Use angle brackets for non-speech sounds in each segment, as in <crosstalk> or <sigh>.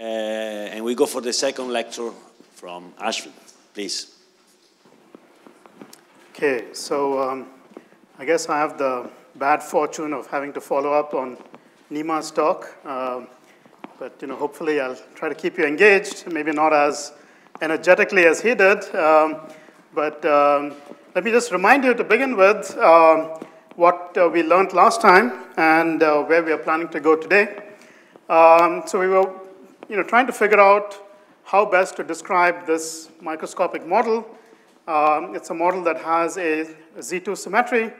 Uh, and we go for the second lecture from Ashvin, please. Okay, so um, I guess I have the bad fortune of having to follow up on Nima's talk. Um, but you know, hopefully I'll try to keep you engaged, maybe not as energetically as he did. Um, but um, let me just remind you to begin with um, what uh, we learned last time and uh, where we are planning to go today. Um, so we were you know, trying to figure out how best to describe this microscopic model. Um, it's a model that has a Z2 symmetry,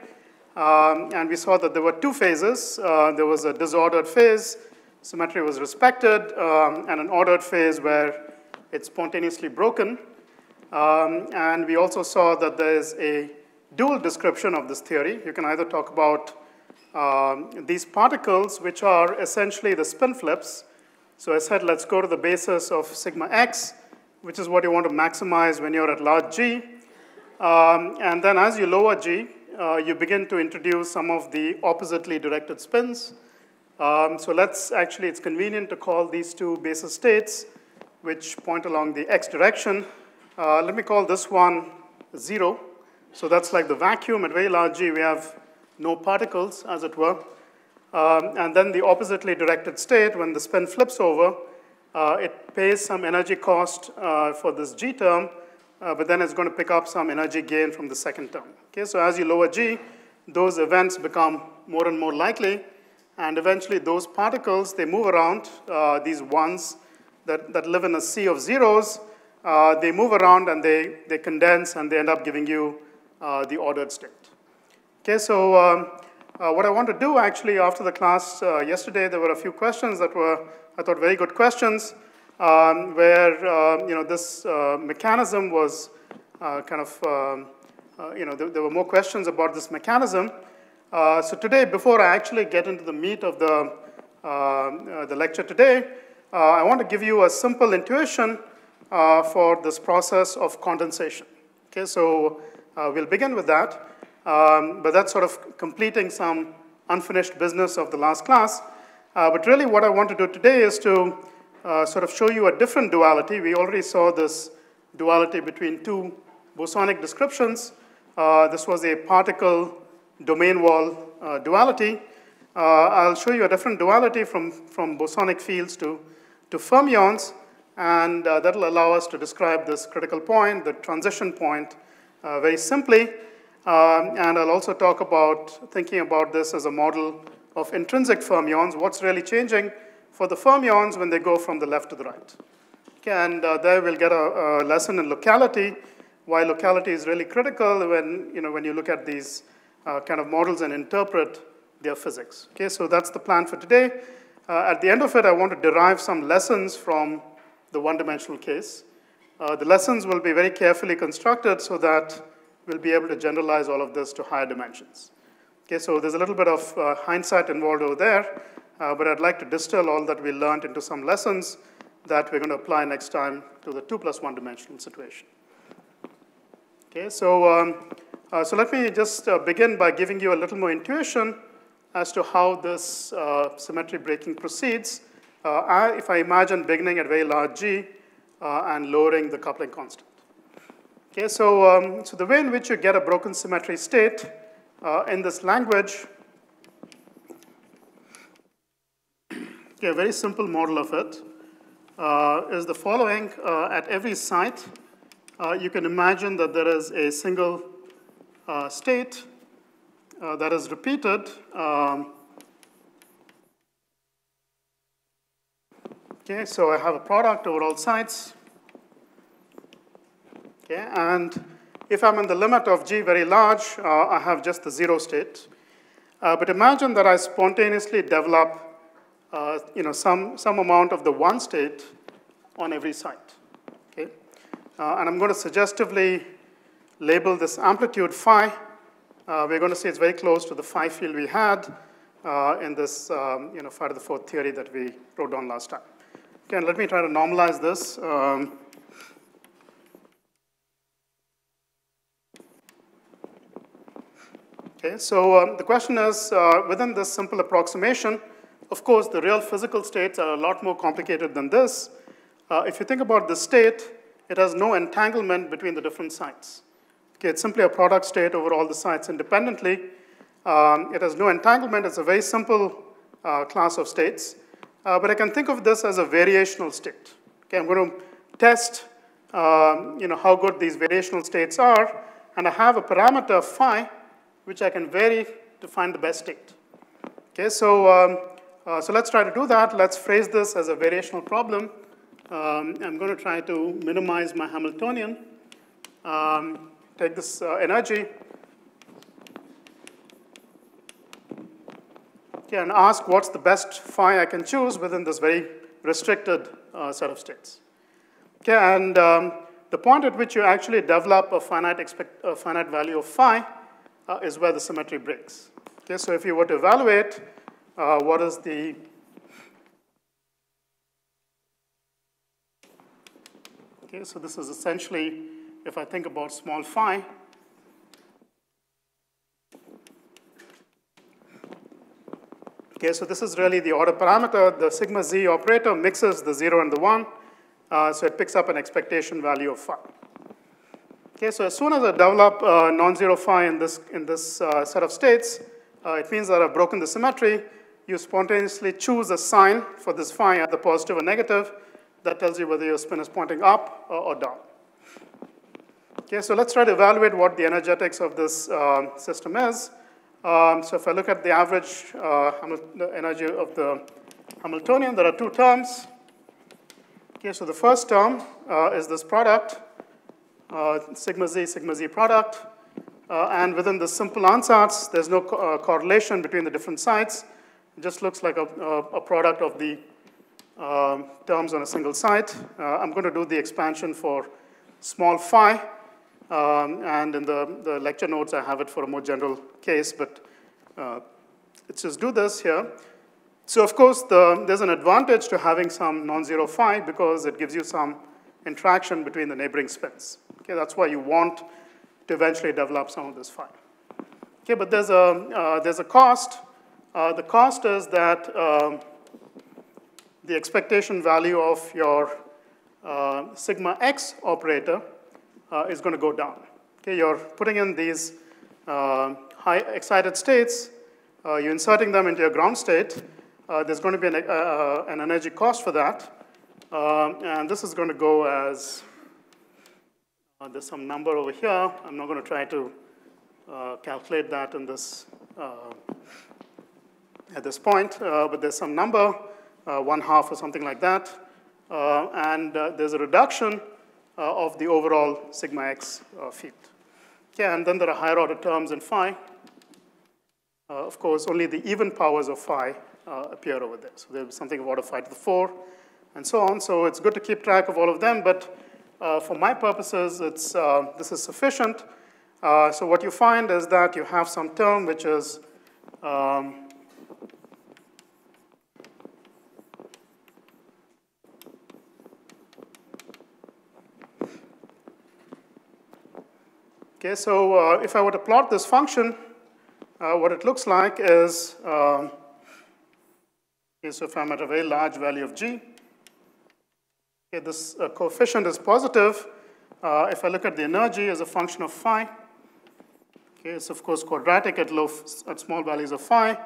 um, and we saw that there were two phases. Uh, there was a disordered phase, symmetry was respected, um, and an ordered phase where it's spontaneously broken. Um, and we also saw that there's a dual description of this theory. You can either talk about um, these particles, which are essentially the spin flips, so I said, let's go to the basis of sigma x, which is what you want to maximize when you're at large g. Um, and then as you lower g, uh, you begin to introduce some of the oppositely directed spins. Um, so let's actually, it's convenient to call these two basis states, which point along the x direction. Uh, let me call this one zero. So that's like the vacuum at very large g. We have no particles, as it were. Um, and then the oppositely directed state, when the spin flips over, uh, it pays some energy cost uh, for this g term, uh, but then it's going to pick up some energy gain from the second term. Okay, so as you lower g, those events become more and more likely, and eventually those particles, they move around, uh, these ones that, that live in a sea of zeros, uh, they move around and they, they condense and they end up giving you uh, the ordered state. Okay, so um, uh, what I want to do actually after the class uh, yesterday, there were a few questions that were, I thought, very good questions, um, where uh, you know this uh, mechanism was uh, kind of, um, uh, you know, there, there, were more questions about this mechanism. so today, before I actually get into the meat of the, the lecture today, I want to give you a simple intuition for this process of condensation. Okay, so we'll begin with that. Um, but that's sort of completing some unfinished business of the last class. Uh, but really what I want to do today is to uh, sort of show you a different duality. We already saw this duality between two bosonic descriptions. Uh, this was a particle domain wall uh, duality. Uh, I'll show you a different duality from, from bosonic fields to, to fermions, and uh, that'll allow us to describe this critical point, the transition point, very simply. Um, and I'll also talk about thinking about this as a model of intrinsic fermions, what's really changing for the fermions when they go from the left to the right. Okay, and uh, there we'll get a, a, lesson in locality, why locality is really critical when you, know, when you look at these uh, kind of models and interpret their physics. Okay, so that's the plan for today. Uh, at the end of it, I want to derive some lessons from the one-dimensional case. Uh, the lessons will be very carefully constructed so that we'll be able to generalize all of this to higher dimensions. Okay, so there's a little bit of uh, hindsight involved over there, uh, but I'd like to distill all that we learned into some lessons that we're going to apply next time to the 2 plus 1 dimensional situation. Okay, so, um, uh, so let me just uh, begin by giving you a little more intuition as to how this uh, symmetry breaking proceeds. Uh, I, if I imagine beginning at very large g and lowering the coupling constant. Okay, so, um, so the way in which you get a broken symmetry state uh, in this language, okay, a very simple model of it uh, is the following. Uh, at every site, uh, you can imagine that there is a single uh, state uh, that is repeated. Um, okay, so I have a product over all sites. Okay, and if I'm in the limit of g very large, uh, I have just the zero state. Uh, but imagine that I spontaneously develop uh, you know, some, some amount of the one state on every site. Okay? Uh, and I'm going to suggestively label this amplitude phi. Uh, we're going to see it's very close to the phi field we had uh, in this um, you know, phi to the fourth theory that we wrote down last time. Okay, let me try to normalize this. Um, Okay, so um, the question is, uh, within this simple approximation, of course, the real physical states are a lot more complicated than this. Uh, if you think about the state, it has no entanglement between the different sites. Okay, it's simply a product state over all the sites independently. Um, it has no entanglement. It's a very simple uh, class of states. Uh, but I can think of this as a variational state. Okay, I'm going to test um, you know, how good these variational states are, and I have a parameter phi, which I can vary to find the best state. Okay, so, um, uh, so let's try to do that. Let's phrase this as a variational problem. Um, I'm going to try to minimize my Hamiltonian, um, take this uh, energy, okay, and ask what's the best phi I can choose within this very restricted uh, set of states. Okay, and um, the point at which you actually develop a finite, expect, a finite value of phi uh, is where the symmetry breaks. Okay, so if you were to evaluate uh, what is the Okay, so this is essentially, if I think about small phi, Okay, so this is really the order parameter. The sigma z operator mixes the 0 and the 1, uh, so it picks up an expectation value of phi. Okay, so as soon as I develop uh, non-zero phi in this, in this uh, set of states, uh, it means that I've broken the symmetry. You spontaneously choose a sign for this phi, either positive or negative. That tells you whether your spin is pointing up or, or down. Okay, so let's try to evaluate what the energetics of this uh, system is. Um, so if I look at the average uh, energy of the Hamiltonian, there are two terms. Okay, so the first term uh, is this product, sigma z, sigma z product. Uh, and within the simple ansatz, there's no co uh, correlation between the different sites. It just looks like a, a product of the um, terms on a single site. Uh, I'm going to do the expansion for small phi. Um, and in the, the lecture notes, I have it for a more general case, but uh, let's just do this here. So of course, the, there's an advantage to having some non-zero phi because it gives you some interaction between the neighboring spins. Okay, that's why you want to eventually develop some of this phi. Okay, but there's a, uh, there's a cost. Uh, the cost is that um, the expectation value of your uh, sigma x operator uh, is going to go down. Okay, you're putting in these uh, high excited states, uh, you're inserting them into your ground state. There's going to be an, an, energy cost for that. Um, and this is going to go as, there's some number over here. I'm not going to try to calculate that in this, at this point, but there's some number, one half or something like that. and there's a reduction uh, of the overall sigma x uh, field. Okay, and then there are higher order terms in phi. Uh, of course, only the even powers of phi appear over there. So there's something of order phi to the 4, and so on. So it's good to keep track of all of them, but uh, for my purposes, it's, uh, this is sufficient. Uh, so what you find is that you have some term which is um, Okay, so uh, if I were to plot this function, uh, what it looks like is, um, okay, so if I'm at a very large value of g, okay, this uh, coefficient is positive. Uh, if I look at the energy as a function of phi, okay, it's of course quadratic at, low, at small values of phi.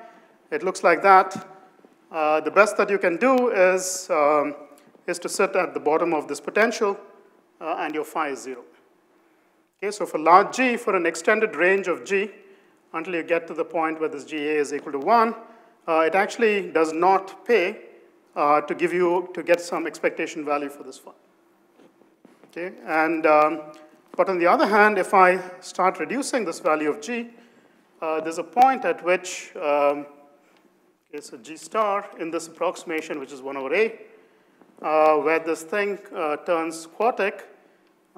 It looks like that. Uh, the best that you can do is, um, is to sit at the bottom of this potential, uh, and your phi is zero. Okay, so for large G, for an extended range of G, until you get to the point where this GA is equal to 1, uh, it actually does not pay uh, to give you, to get some expectation value for this fund. Okay, and, um, but on the other hand, if I start reducing this value of G, uh, there's a point at which, um, okay, so G star in this approximation, which is 1 over A, uh, where this thing uh, turns quartic,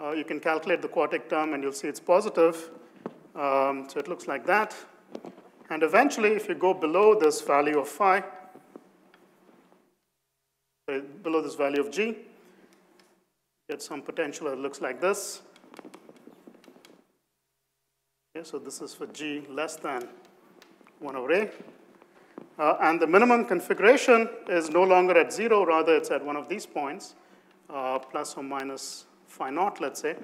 uh, you can calculate the quartic term and you'll see it's positive. Um, so it looks like that. And eventually, if you go below this value of phi, below this value of g, get some potential that looks like this. Okay, so this is for g less than 1 over a. Uh, and the minimum configuration is no longer at zero, rather it's at one of these points, uh, plus or minus phi naught, let's say.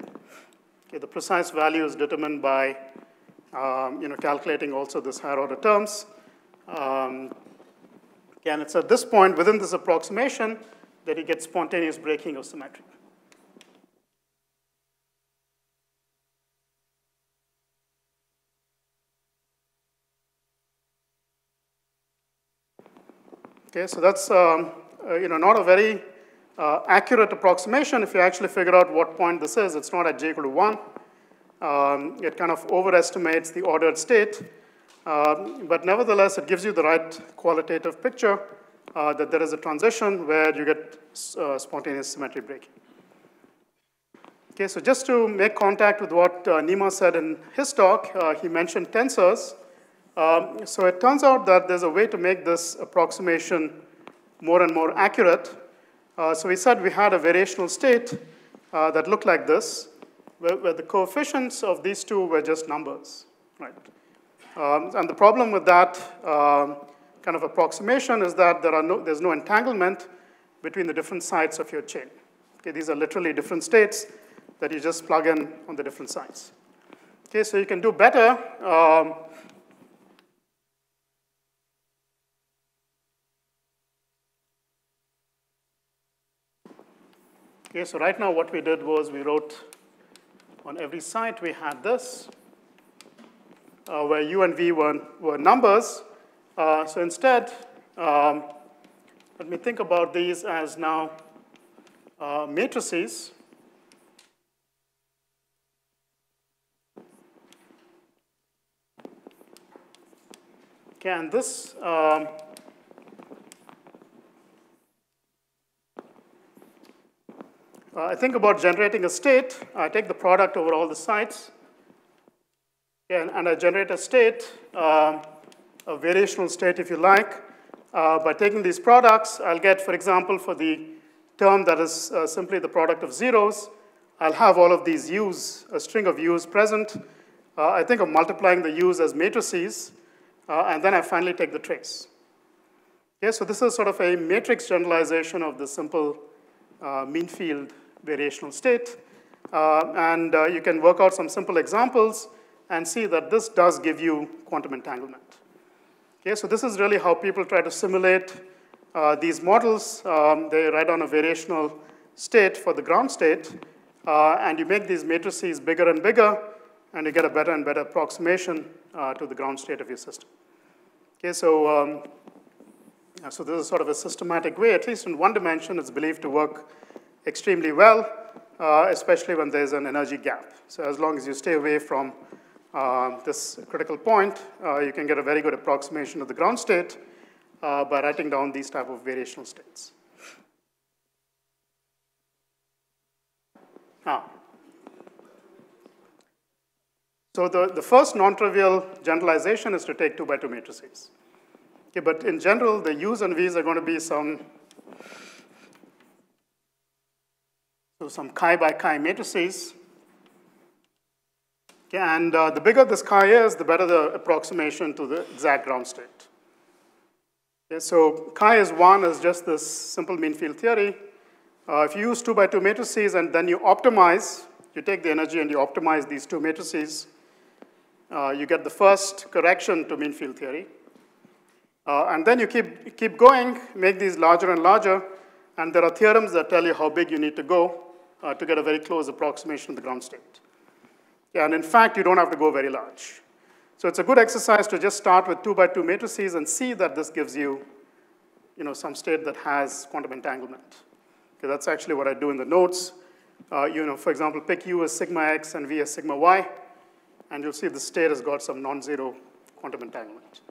Okay, the precise value is determined by um, you know, calculating also this higher order terms. Um, and it's at this point within this approximation that you get spontaneous breaking of symmetry. Okay, so that's um, uh, you know, not a very uh, accurate approximation if you actually figure out what point this is. It's not at j equal to 1. Um, it kind of overestimates the ordered state. Um, but nevertheless, it gives you the right qualitative picture uh, that there is a transition where you get uh, spontaneous symmetry breaking. Okay, so just to make contact with what uh, Nima said in his talk, uh, he mentioned tensors. Um, so it turns out that there's a way to make this approximation more and more accurate. Uh, so we said we had a variational state uh, that looked like this, where, where, the coefficients of these two were just numbers, right? Um, and the problem with that um, kind of approximation is that there are no, there's no entanglement between the different sides of your chain. Okay, these are literally different states that you just plug in on the different sides. Okay, so you can do better um, Okay, so right now what we did was we wrote on every site we had this, uh, where u and v were, were numbers. Uh, so instead, um, let me think about these as now uh, matrices. Okay, and this um, Uh, I think about generating a state. I take the product over all the sites, and, and I generate a state, um, a variational state if you like. Uh, by taking these products, I'll get, for example, for the term that is uh, simply the product of zeros, I'll have all of these u's, a string of u's present. Uh, I think of multiplying the u's as matrices, uh, and then I finally take the trace. Okay, so this is sort of a matrix generalization of the simple uh, mean field variational state. Uh, and uh, you can work out some simple examples and see that this does give you quantum entanglement. Okay, so this is really how people try to simulate uh, these models. Um, they write on a variational state for the ground state, uh, and you make these matrices bigger and bigger, and you get a better and better approximation uh, to the ground state of your system. Okay, so, um, so this is sort of a systematic way, at least in one dimension, it's believed to work extremely well, uh, especially when there's an energy gap. So as long as you stay away from uh, this critical point, uh, you can get a very good approximation of the ground state uh, by writing down these type of variational states. Ah. So the, the first non-trivial generalization is to take two by two matrices. Okay, but in general, the U's and V's are going to be some So some chi by chi matrices. Okay, and uh, the bigger this chi is, the better the approximation to the exact ground state. Okay, so chi is one is just this simple mean field theory. Uh, if you use two by two matrices and then you optimize, you take the energy and you optimize these two matrices, uh, you get the first correction to mean field theory. Uh, and then you keep, keep going, make these larger and larger, and there are theorems that tell you how big you need to go uh, to get a very close approximation of the ground state. Yeah, and in fact, you don't have to go very large. So it's a good exercise to just start with two by two matrices and see that this gives you, you know, some state that has quantum entanglement. Okay, that's actually what I do in the notes. Uh, you know, for example, pick U as sigma x and V as sigma y, and you'll see the state has got some non-zero quantum entanglement.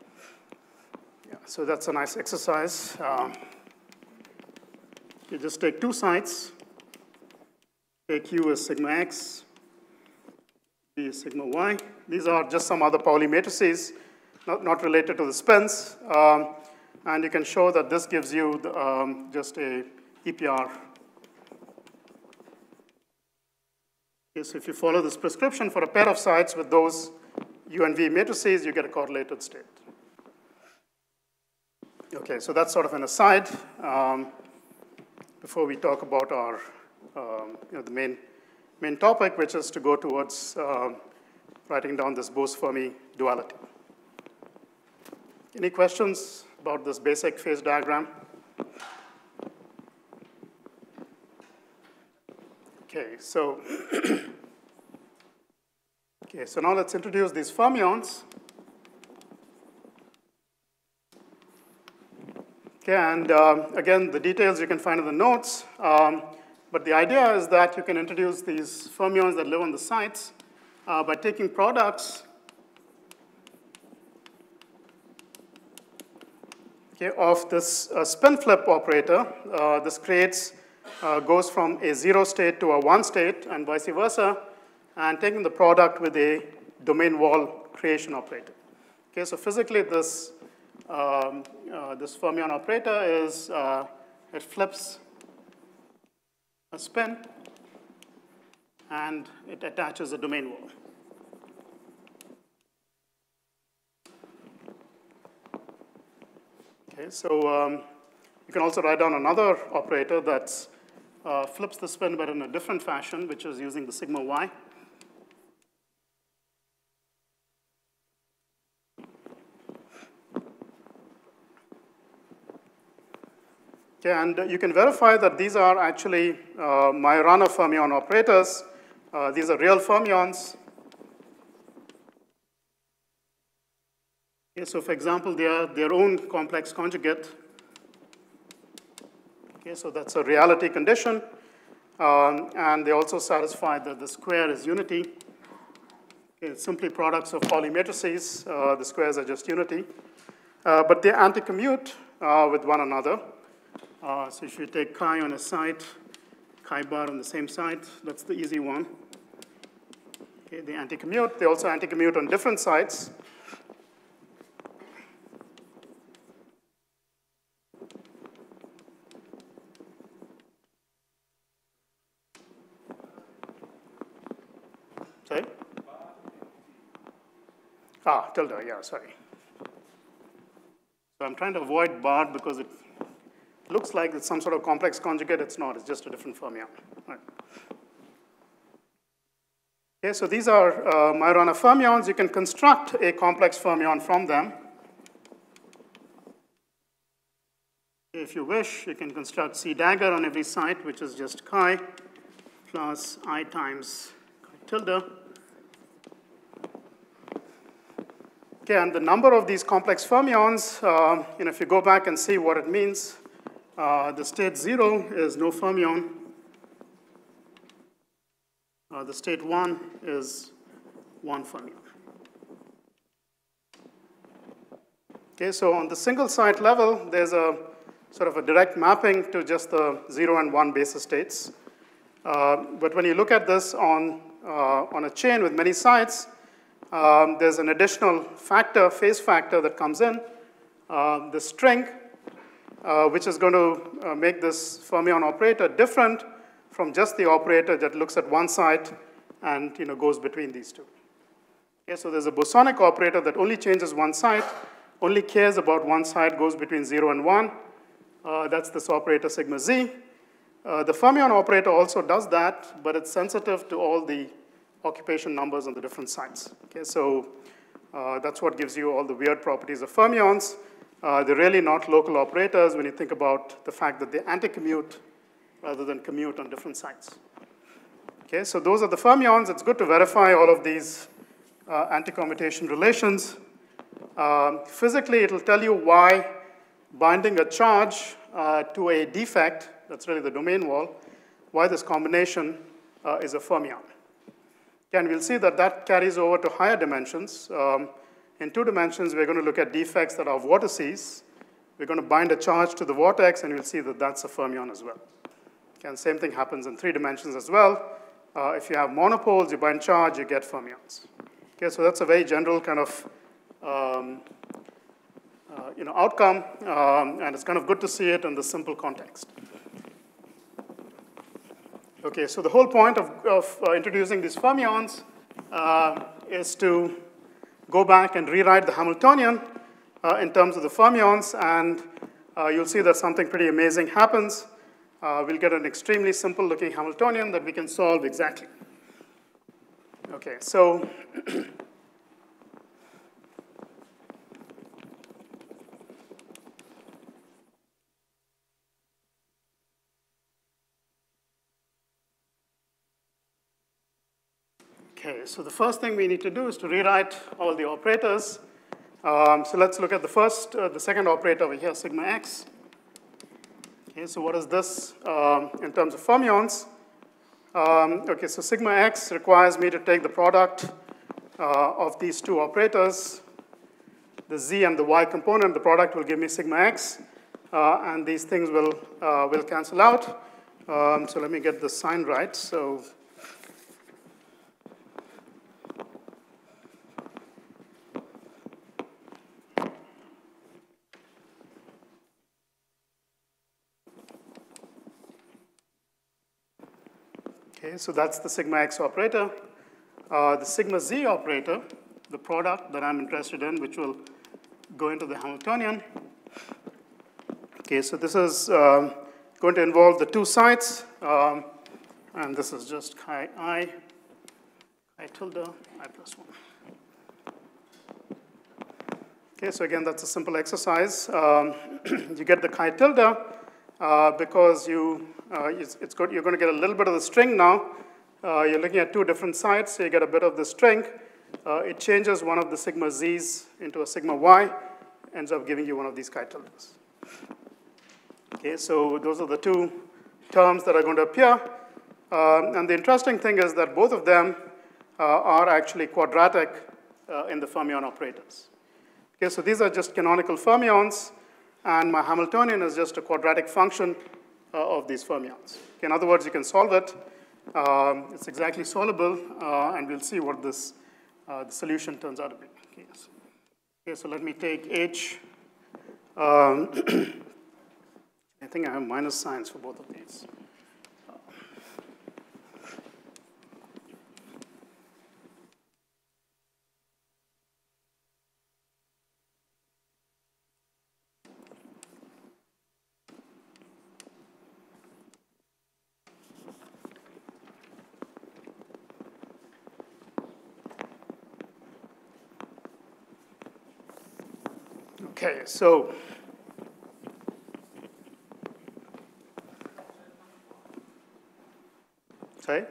Yeah, so that's a nice exercise. Um, you just take two sites, take U as sigma x, Is sigma y. These are just some other Pauli matrices, not, not related to the spins. Um, and you can show that this gives you the, um, just a EPR. Okay, so if you follow this prescription for a pair of sites with those U and V matrices, you get a correlated state. Okay, so that's sort of an aside um, before we talk about our, um, you know, the main, main topic, which is to go towards uh, writing down this Bose-Fermi duality. Any questions about this basic phase diagram? Okay, so <clears throat> okay, so now let's introduce these fermions. Okay, and um, again, the details you can find in the notes. Um, but the idea is that you can introduce these fermions that live on the sites uh, by taking products okay, of this uh, spin flip operator. Uh, this creates uh, goes from a zero state to a one state and vice versa, and taking the product with a domain wall creation operator. Okay, so physically this, um, uh, this fermion operator is, uh, it flips a spin and it attaches a domain wall. Okay, so um, you can also write down another operator that uh, flips the spin but in a different fashion, which is using the sigma y. Okay, and you can verify that these are actually uh, Majorana fermion operators. Uh, these are real fermions. Okay, so for example, they are their own complex conjugate. Okay, so that's a reality condition. Um, and they also satisfy that the square is unity. It's simply products of Pauli matrices. Uh, the squares are just unity. Uh, but they anti-commute uh, with one another. Uh, so if you take chi on a site, chi bar on the same site, that's the easy one. Okay, they anti-commute. They also anti-commute on different sites. Sorry? Ah, tilde, yeah, sorry. So I'm trying to avoid bar because it looks like it's some sort of complex conjugate. It's not, it's just a different fermion. Right. Okay, so these are uh, Majorana fermions. You can construct a complex fermion from them. If you wish, you can construct C dagger on every site, which is just chi plus i times tilde. Okay, and the number of these complex fermions, uh, you know, if you go back and see what it means, uh, the state zero is no fermion. Uh, the state one is one fermion. Okay, so on the single site level, there's a sort of a direct mapping to just the zero and one basis states. Uh, but when you look at this on, uh, on a chain with many sites, um, there's an additional factor, phase factor that comes in, uh, the string, uh, which is going to uh, make this fermion operator different from just the operator that looks at one site and you know, goes between these two. Okay, so there's a bosonic operator that only changes one site, only cares about one site, goes between 0 and 1. Uh, that's this operator sigma z. Uh, the fermion operator also does that, but it's sensitive to all the occupation numbers on the different sites. Okay, so uh, that's what gives you all the weird properties of fermions. Uh, they're really not local operators when you think about the fact that they anti-commute rather than commute on different sites. Okay, so those are the fermions. It's good to verify all of these uh, anti-commutation relations. Um, physically, it'll tell you why binding a charge uh, to a defect, that's really the domain wall, why this combination uh, is a fermion. And we'll see that that carries over to higher dimensions. Um, in two dimensions, we're going to look at defects that are vortices. We're going to bind a charge to the vortex, and you'll see that that's a fermion as well. And same thing happens in three dimensions as well. Uh, if you have monopoles, you bind charge, you get fermions. Okay, so that's a very general kind of um, uh, you know, outcome, um, and it's kind of good to see it in the simple context. Okay, so the whole point of, of uh, introducing these fermions uh, is to go back and rewrite the Hamiltonian uh, in terms of the fermions and uh, you'll see that something pretty amazing happens. Uh, we'll get an extremely simple looking Hamiltonian that we can solve exactly. Okay, so <clears throat> So the first thing we need to do is to rewrite all the operators. Um, so let's look at the first, uh, the second operator over here, sigma x. Okay, so what is this um, in terms of fermions? Um, okay, so sigma x requires me to take the product uh, of these two operators, the z and the y component. The product will give me sigma x, uh, and these things will, uh, will cancel out. Um, so let me get the sign right. So Okay, so that's the sigma x operator. Uh, the sigma z operator, the product that I'm interested in, which will go into the Hamiltonian. Okay, so this is um, going to involve the two sites, um, and this is just chi i, i tilde, i plus 1. Okay, so again, that's a simple exercise. Um, <clears throat> you get the chi tilde uh, because you it's, it's good. You're going to get a little bit of the string now. Uh, you're looking at two different sides, so you get a bit of the string. Uh, it changes one of the sigma z's into a sigma y, ends up giving you one of these chi. Okay, so those are the two terms that are going to appear. Um, and the interesting thing is that both of them uh, are actually quadratic uh, in the fermion operators. Okay, so these are just canonical fermions, and my Hamiltonian is just a quadratic function uh, of these fermions. In other words, you can solve it. Um, it's exactly solvable, uh, and we'll see what this uh, the solution turns out to be. Okay, so, okay, so let me take H. Um, <clears throat> I think I have minus signs for both of these. Okay, so sorry.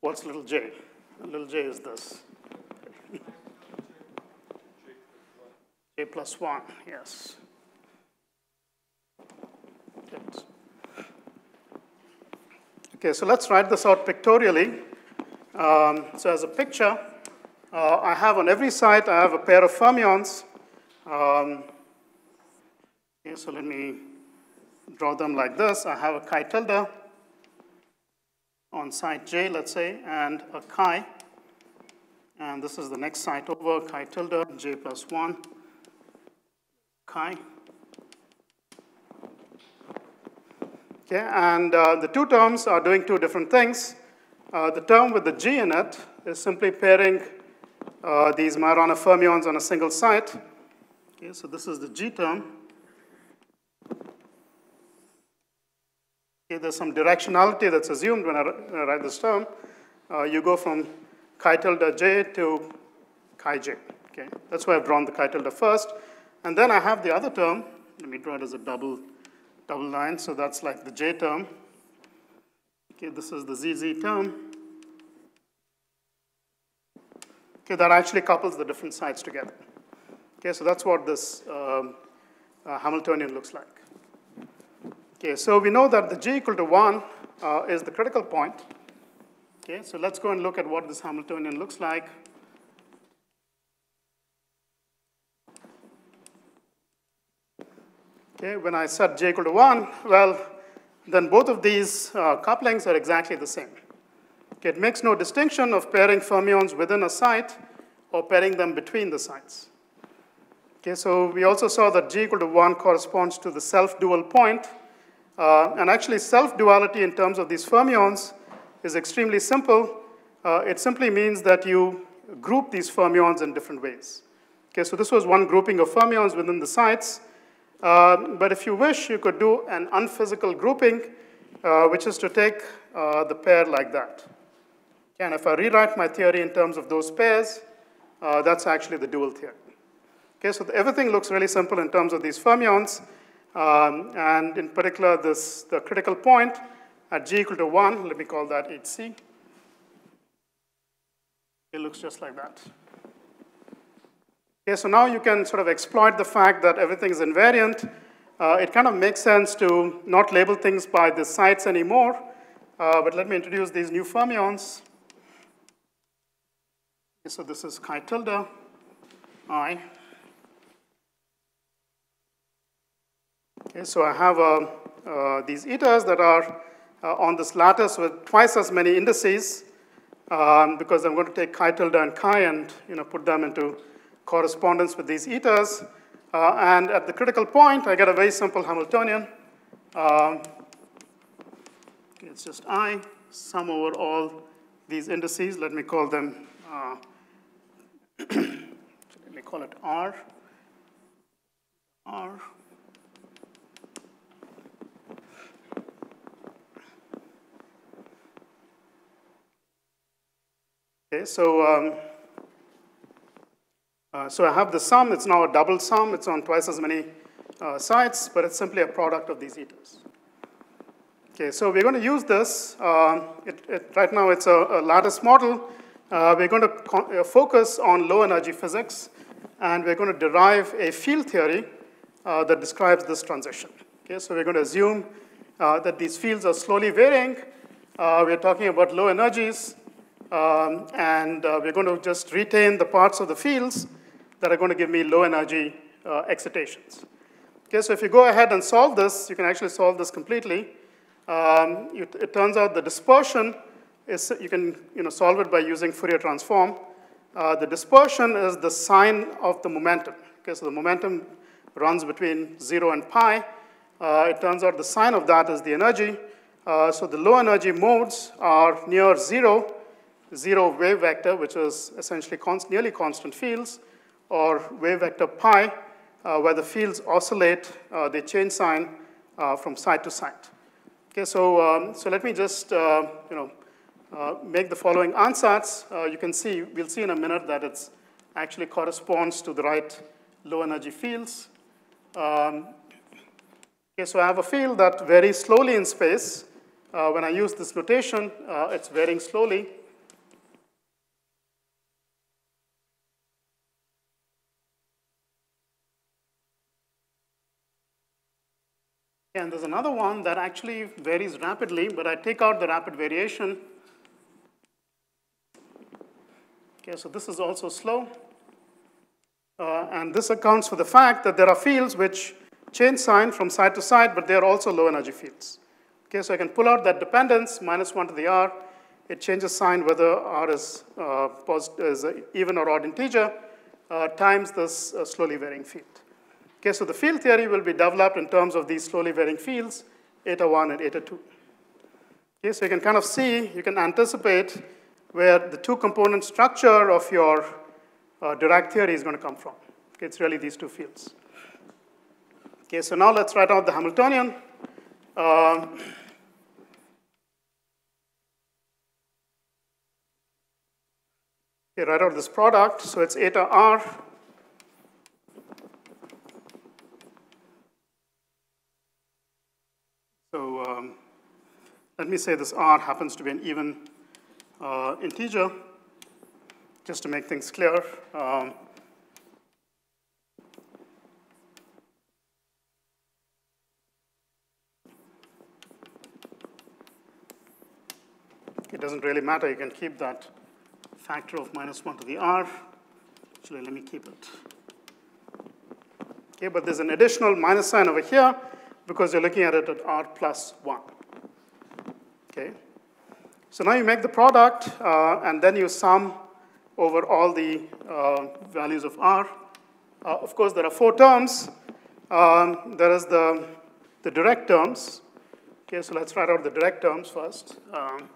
What's little j? Little j is this. <laughs> j plus 1, yes. Okay, so let's write this out pictorially. Um, so as a picture, uh, I have on every site, I have a pair of fermions. Um, okay, so let me draw them like this. I have a chi tilde on site j, let's say, and a chi. And this is the next site over, chi tilde, j plus 1, chi. Okay, and uh, the two terms are doing two different things. Uh, the term with the g in it is simply pairing uh, these Majorana fermions on a single site. Okay, so this is the G term. Okay, there's some directionality that's assumed when I, when I write this term. Uh, you go from chi tilde j to chi j. Okay, that's why I've drawn the chi tilde first. And then I have the other term. Let me draw it as a double, double line. So that's like the j term. Okay, this is the zz term. Okay, that actually couples the different sides together. Okay, so that's what this um, uh, Hamiltonian looks like. Okay, so we know that the g equal to 1 uh, is the critical point. Okay, so let's go and look at what this Hamiltonian looks like. Okay, when I set j equal to 1, well, then both of these uh, couplings are exactly the same. It makes no distinction of pairing fermions within a site or pairing them between the sites. Okay, so we also saw that g equal to 1 corresponds to the self-dual point. Uh, and actually, self-duality in terms of these fermions is extremely simple. Uh, it simply means that you group these fermions in different ways. Okay, so this was one grouping of fermions within the sites. Uh, but if you wish, you could do an unphysical grouping, uh, which is to take uh, the pair like that. And if I rewrite my theory in terms of those pairs, uh, that's actually the dual theory. Okay, so the, everything looks really simple in terms of these fermions. Um, and in particular, this, the critical point at g equal to 1, let me call that hc. It looks just like that. Okay, so now you can sort of exploit the fact that everything is invariant. Uh, it kind of makes sense to not label things by the sites anymore, uh, but let me introduce these new fermions. So this is chi tilde i. Okay, so I have uh, uh, these etas that are uh, on this lattice with twice as many indices um, because I'm going to take chi tilde and chi and you know, put them into correspondence with these etas. Uh, and at the critical point, I get a very simple Hamiltonian. Um, it's just I sum over all these indices. Let me call them, uh, <clears throat> let me call it R. R. Okay, so, um, uh, so I have the sum. It's now a double sum. It's on twice as many uh, sites, but it's simply a product of these etas. Okay, so we're going to use this. Uh, it, it, right now, it's a, a lattice model. Uh, we're going to uh, focus on low energy physics, and we're going to derive a field theory uh, that describes this transition. Okay, so we're going to assume that these fields are slowly varying. we're talking about low energies. Um, and uh, we're going to just retain the parts of the fields that are going to give me low energy uh, excitations. Okay, so if you go ahead and solve this, you can actually solve this completely. Um, it, it, turns out the dispersion is, you can you know, solve it by using Fourier transform. Uh, the dispersion is the sine of the momentum. Okay, so the momentum runs between 0 and pi. Uh, it turns out the sine of that is the energy. Uh, so the low energy modes are near 0, zero wave vector, which is essentially const nearly constant fields, or wave vector pi, uh, where the fields oscillate, uh, they change sign uh, from side to side. Okay, so, um, so let me just you know, uh, make the following ansatz. Uh, you can see, we'll see in a minute that it actually corresponds to the right low energy fields. Um, okay, so I have a field that varies slowly in space. when I use this notation, it's varying slowly. And there's another one that actually varies rapidly, but I take out the rapid variation. Okay, so this is also slow. Uh, and this accounts for the fact that there are fields which change sign from side to side, but they're also low energy fields. Okay, so I can pull out that dependence, minus 1 to the r. It changes sign whether r is, uh, is even or odd integer uh, times this uh, slowly varying field. Okay, so the field theory will be developed in terms of these slowly varying fields, eta 1 and eta 2. Okay, so you can kind of see, you can anticipate where the two component structure of your uh, Dirac theory is going to come from. Okay, it's really these two fields. Okay, so now let's write out the Hamiltonian. Um, okay, write out this product. So it's eta r So um, let me say this r happens to be an even uh, integer, just to make things clear. Um, it doesn't really matter. You can keep that factor of minus 1 to the r. Actually, let me keep it. Okay, but there's an additional minus sign over here because you're looking at it at r plus 1. Okay? So now you make the product, uh, and then you sum over all the uh, values of r. Uh, of course, there are four terms. Um, there is the, the direct terms. Okay, so let's write out the direct terms first. Um,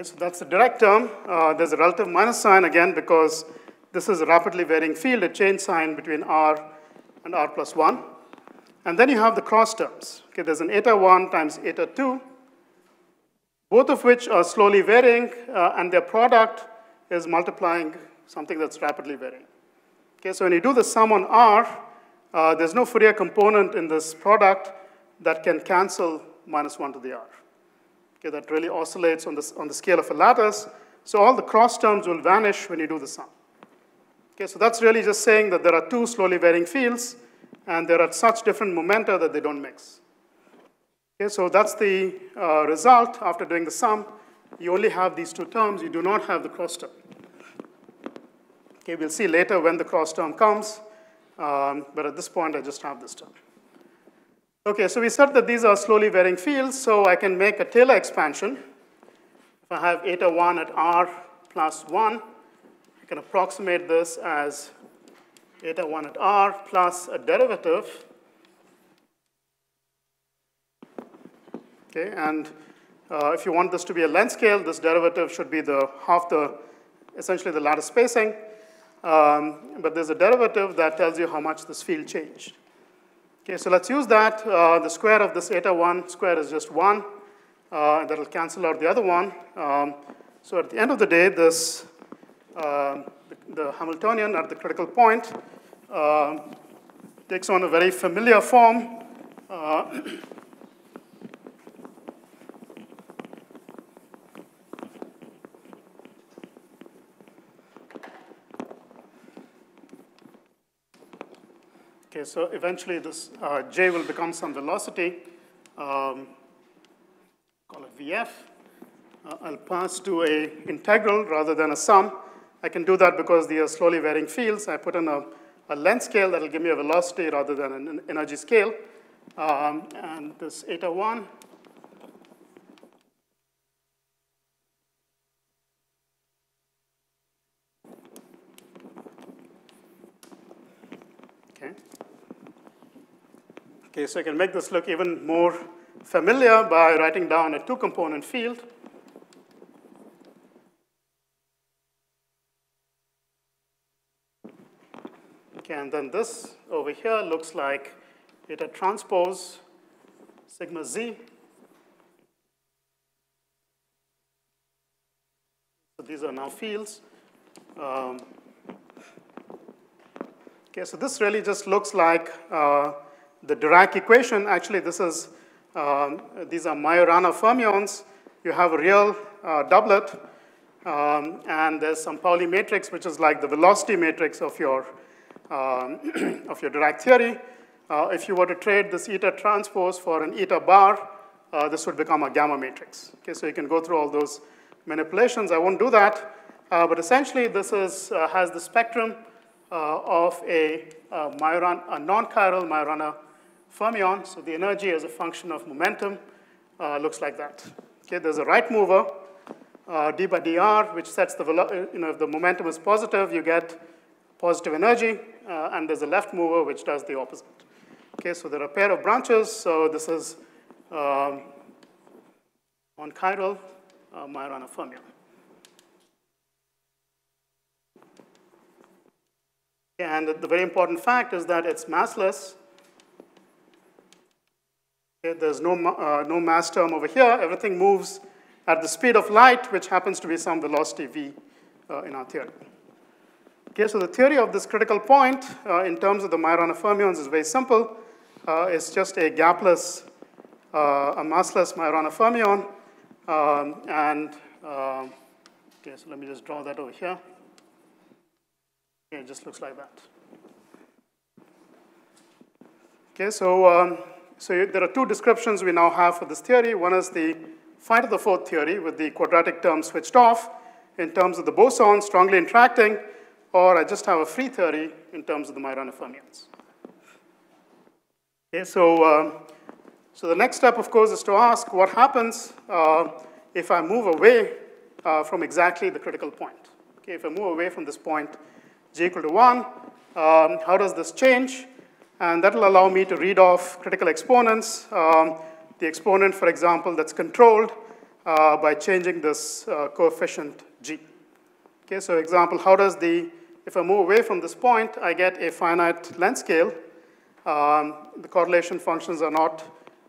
Okay, so that's the direct term. Uh, there's a relative minus sign again because this is a rapidly varying field, a change sign between r and r plus 1. And then you have the cross terms. Okay, there's an eta 1 times eta 2, both of which are slowly varying, uh, and their product is multiplying something that's rapidly varying. Okay, so when you do the sum on r, uh, there's no Fourier component in this product that can cancel minus 1 to the r. Okay, that really oscillates on, this, on the scale of a lattice. So all the cross terms will vanish when you do the sum. Okay, so that's really just saying that there are two slowly varying fields, and they're at such different momenta that they don't mix. Okay, so that's the uh, result after doing the sum. You only have these two terms. You do not have the cross term. Okay, we'll see later when the cross term comes, um, but at this point, I just have this term. Okay, so we said that these are slowly varying fields, so I can make a Taylor expansion. If I have eta 1 at r plus 1, I can approximate this as eta 1 at r plus a derivative. Okay, and uh, if you want this to be a length scale, this derivative should be the half the, essentially the lattice spacing. Um, but there's a derivative that tells you how much this field changed. Okay, so let's use that. Uh, the square of this eta 1 square is just 1. Uh, that will cancel out the other one. Um, so at the end of the day, this uh, the, the, Hamiltonian at the critical point uh, takes on a very familiar form. <clears throat> Okay, so eventually this uh, j will become some velocity, um, call it vf. Uh, I'll pass to a integral rather than a sum. I can do that because they are slowly varying fields. I put in a, a length scale that will give me a velocity rather than an energy scale. Um, and this eta 1 Okay, so I can make this look even more familiar by writing down a two-component field. Okay, and then this over here looks like eta transpose sigma z. So these are now fields. Um, okay, so this really just looks like uh, the Dirac equation, actually this is, um, these are Majorana fermions. You have a real uh, doublet, um, and there's some Pauli matrix, which is like the velocity matrix of your, um, <clears throat> of your Dirac theory. Uh, if you were to trade this eta transpose for an eta bar, uh, this would become a gamma matrix. Okay, so you can go through all those manipulations. I won't do that, uh, but essentially this is, uh, has the spectrum uh, of a, a, a non-chiral Majorana fermion. So the energy as a function of momentum uh, looks like that. Okay, there's a right mover, uh, d by dr, which sets the, you know, if the momentum is positive, you get positive energy, uh, and there's a left mover which does the opposite. Okay, so there are a pair of branches, so this is um, non-chiral uh, Majorana fermion. And the very important fact is that it's massless, there's no, uh, no mass term over here. Everything moves at the speed of light, which happens to be some velocity v uh, in our theory. Okay, so the theory of this critical point uh, in terms of the Majorana fermions is very simple. Uh, it's just a gapless, uh, a massless Majorana fermion. Um, and, um, okay, so let me just draw that over here. Okay, it just looks like that. Okay, so um, so there are two descriptions we now have for this theory. One is the to the fourth theory with the quadratic term switched off in terms of the boson strongly interacting, or I just have a free theory in terms of the Majorana fermions. Okay, so, um, so the next step, of course, is to ask what happens uh, if I move away uh, from exactly the critical point. Okay, if I move away from this point, j equal to 1, um, how does this change? And that will allow me to read off critical exponents. Um, the exponent, for example, that's controlled uh, by changing this uh, coefficient g. Okay, so example, how does the, if I move away from this point, I get a finite length scale. Um, the correlation functions are not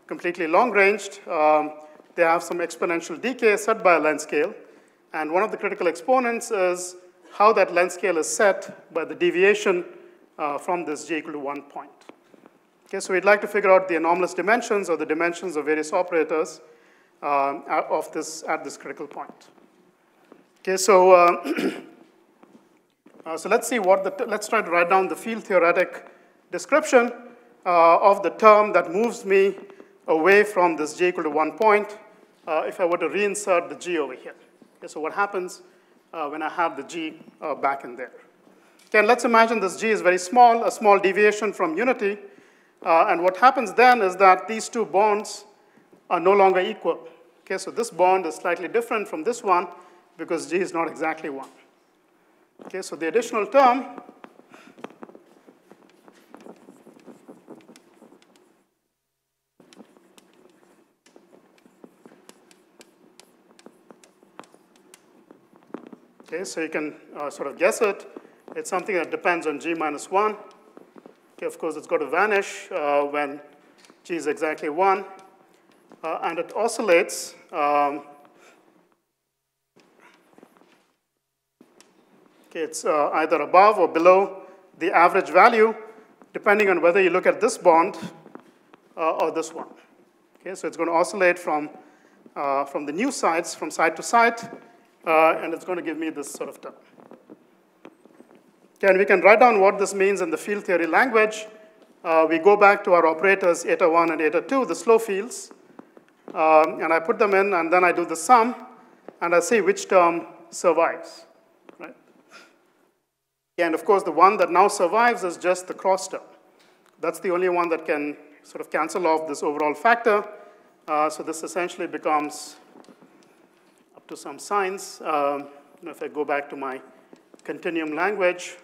completely long-ranged. Um, they have some exponential decay set by a length scale. And one of the critical exponents is how that length scale is set by the deviation uh, from this g equal to 1 point. Okay, so we'd like to figure out the anomalous dimensions or the dimensions of various operators uh, of this, at this critical point. Okay, so, uh, <clears throat> uh, so let's see what the, let's try to write down the field theoretic description uh, of the term that moves me away from this g equal to one point uh, if I were to reinsert the g over here. Okay, so what happens uh, when I have the g back in there? Okay, let's imagine this g is very small, a small deviation from unity, uh, and what happens then is that these two bonds are no longer equal. Okay, so this bond is slightly different from this one because G is not exactly 1. Okay, so the additional term Okay, so you can uh, sort of guess it. It's something that depends on G minus 1. Okay, of course, it's got to vanish uh, when g is exactly 1. Uh, and it oscillates um, okay, it's uh, either above or below the average value, depending on whether you look at this bond uh, or this one. Okay, so it's going to oscillate from, uh, from the new sides, from side to side, uh, and it's going to give me this sort of term. And we can write down what this means in the field theory language. Uh, we go back to our operators, eta 1 and eta 2, the slow fields, um, and I put them in, and then I do the sum, and I see which term survives. Right? And of course, the one that now survives is just the cross term. That's the only one that can sort of cancel off this overall factor. Uh, so this essentially becomes up to some signs. Um, if I go back to my continuum language,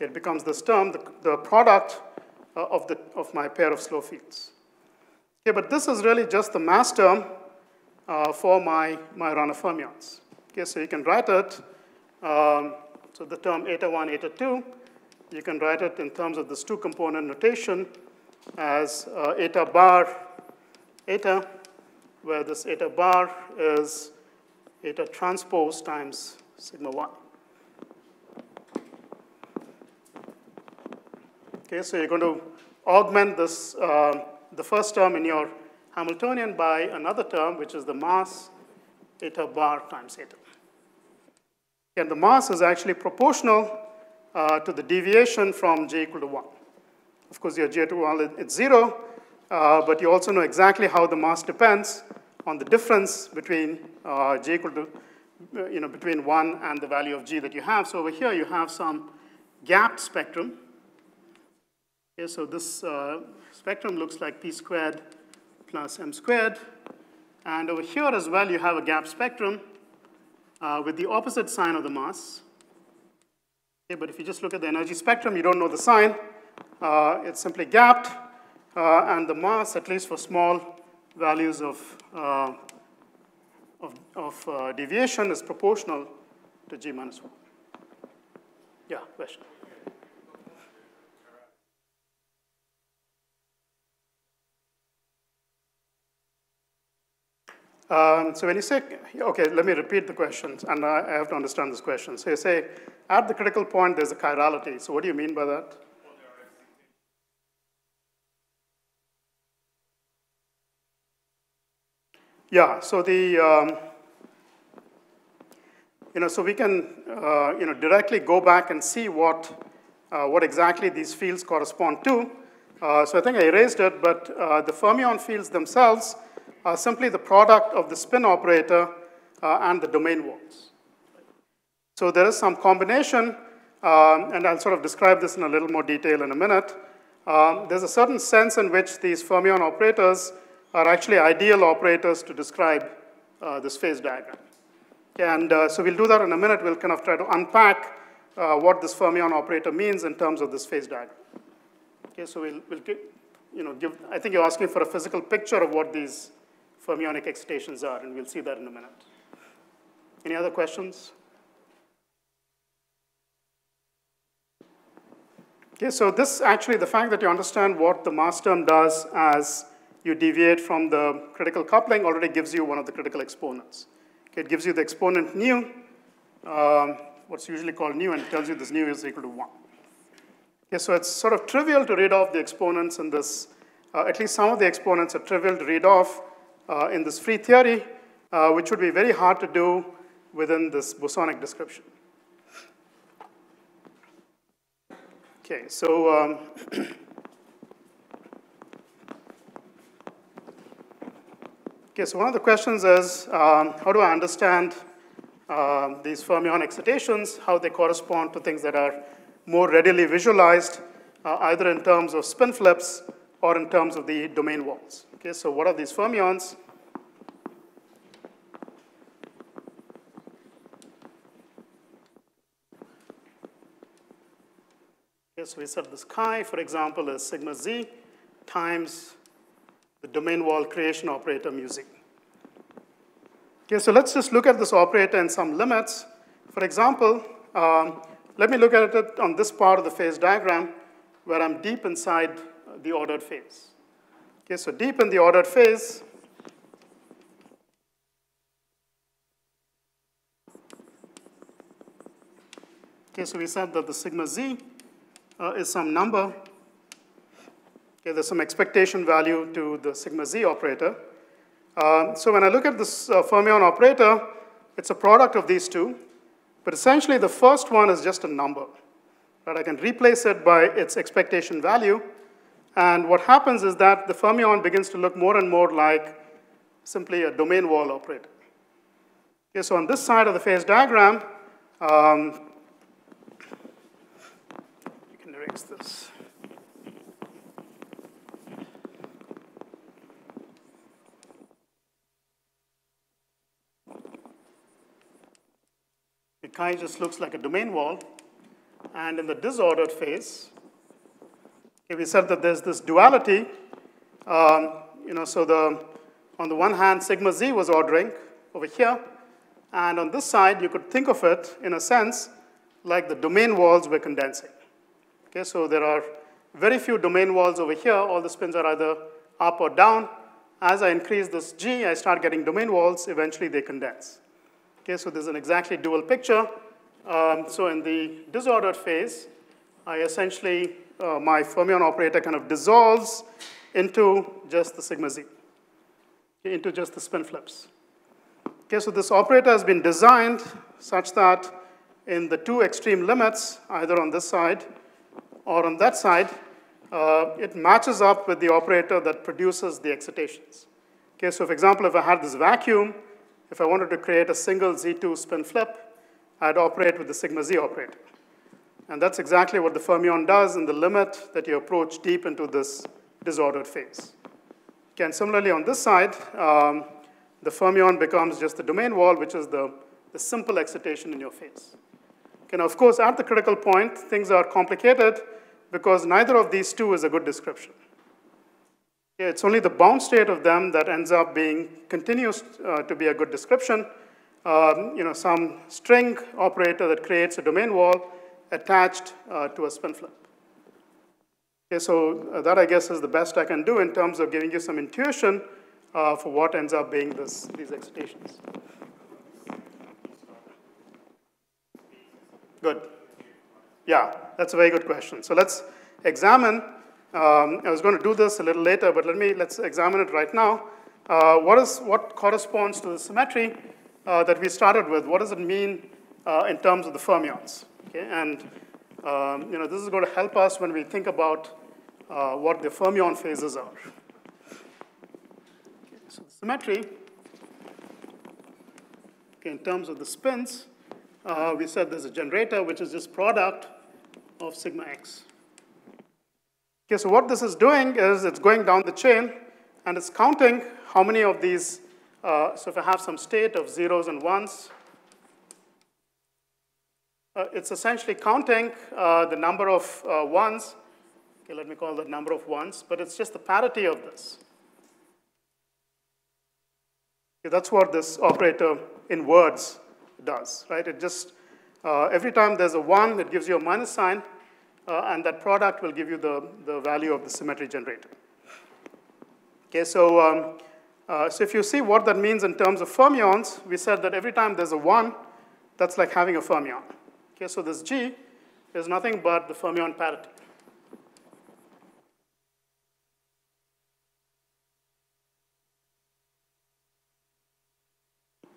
It becomes this term, the, the product uh, of, the, of my pair of slow fields. Okay, but this is really just the mass term uh, for my, my Majorana fermions. Okay, so you can write it, um, so the term eta 1, eta 2, you can write it in terms of this two component notation as uh, eta bar eta, where this eta bar is eta transpose times sigma 1. Okay, so you're going to augment this, uh, the first term in your Hamiltonian by another term, which is the mass eta bar times eta. And the mass is actually proportional uh, to the deviation from j equal to 1. Of course, your j equal to 1 it's 0, uh, but you also know exactly how the mass depends on the difference between uh, j equal to, uh, you know, between 1 and the value of g that you have. So over here, you have some gapped spectrum So this uh, spectrum looks like p squared plus m squared. And over here as well, you have a gap spectrum uh, with the opposite sign of the mass. Okay, but if you just look at the energy spectrum, you don't know the sign. Uh, it's simply gapped, uh, and the mass, at least for small values of, uh, of, of uh, deviation, is proportional to g minus 1. Yeah, question. Um, so when you say, okay, let me repeat the questions, and I, have to understand this question. So you say, at the critical point, there's a chirality. So what do you mean by that? Yeah, so the, um, you know, so we can, uh, you know, directly go back and see what, uh, what exactly these fields correspond to. Uh, so I think I erased it, but uh, the fermion fields themselves are simply the product of the spin operator uh, and the domain walls. So there is some combination, um, and I'll sort of describe this in a little more detail in a minute. Um, there's a certain sense in which these fermion operators are actually ideal operators to describe uh, this phase diagram. And uh, so we'll do that in a minute. We'll kind of try to unpack uh, what this fermion operator means in terms of this phase diagram. Okay, so we'll, we'll you know, give, I think you're asking for a physical picture of what these fermionic excitations are, and we'll see that in a minute. Any other questions? Okay, so this actually, the fact that you understand what the mass term does as you deviate from the critical coupling already gives you one of the critical exponents. Okay, it gives you the exponent nu, um, what's usually called nu, and tells you this nu is equal to 1. Okay, so it's sort of trivial to read off the exponents in this, uh, at least some of the exponents are trivial to read off uh, in this free theory, uh, which would be very hard to do within this bosonic description. Okay, so um, <clears throat> okay, so one of the questions is um, how do I understand uh, these fermion excitations, how they correspond to things that are more readily visualized, uh, either in terms of spin flips or in terms of the domain walls. Okay, so what are these fermions? Okay, so we said this chi, for example, is sigma z times the domain wall creation operator mu z. Okay, so let's just look at this operator and some limits. For example, um, let me look at it on this part of the phase diagram where I'm deep inside the ordered phase. Okay, so deep in the ordered phase, okay, so we said that the sigma z uh, is some number. Okay, there's some expectation value to the sigma z operator. Uh, so when I look at this uh, fermion operator, it's a product of these two. But essentially, the first one is just a number. Right? I can replace it by its expectation value. And what happens is that the fermion begins to look more and more like simply a domain wall operator. Okay, so on this side of the phase diagram, um, you can erase this. It kind of just looks like a domain wall. And in the disordered phase, okay, we said that there's this duality. Um, you know, so the, on the one hand, sigma z was ordering over here. And on this side, you could think of it, in a sense, like the domain walls were condensing. Okay, so there are very few domain walls over here. All the spins are either up or down. As I increase this g, I start getting domain walls. Eventually, they condense. Okay, so there's an exactly dual picture. Um, so in the disordered phase, I essentially, uh, my fermion operator kind of dissolves into just the sigma z, into just the spin flips. Okay, so this operator has been designed such that in the two extreme limits, either on this side or on that side, uh, it matches up with the operator that produces the excitations. Okay, so for example, if I had this vacuum, if I wanted to create a single Z2 spin flip, I'd operate with the sigma Z operator. And that's exactly what the fermion does in the limit that you approach deep into this disordered phase. Okay, and similarly on this side, um, the fermion becomes just the domain wall, which is the, the simple excitation in your phase. Okay, now, of course, at the critical point, things are complicated because neither of these two is a good description. Yeah, it's only the bound state of them that ends up being continues uh, to be a good description. Um, you know, some string operator that creates a domain wall attached uh, to a spin flip. Okay, so uh, that I guess is the best I can do in terms of giving you some intuition uh, for what ends up being this, these excitations. Good. Yeah, that's a very good question. So let's examine um, I was going to do this a little later, but let me, let's examine it right now. Uh, what, is, what corresponds to the symmetry uh, that we started with? What does it mean uh, in terms of the fermions? Okay, and um, you know, this is going to help us when we think about uh, what the fermion phases are. Okay, so symmetry, okay, in terms of the spins, uh, we said there's a generator, which is this product of sigma x. Okay, so what this is doing is it's going down the chain and it's counting how many of these, uh, so if I have some state of zeros and ones, uh, it's essentially counting uh, the number of uh, ones Okay, let me call that number of ones, but it's just the parity of this. Okay, that's what this operator in words does, right? It just, uh, every time there's a one, it gives you a minus sign, uh, and that product will give you the, the value of the symmetry generator. Okay, so, um, uh, so if you see what that means in terms of fermions, we said that every time there's a one, that's like having a fermion. Okay, so this G is nothing but the fermion parity.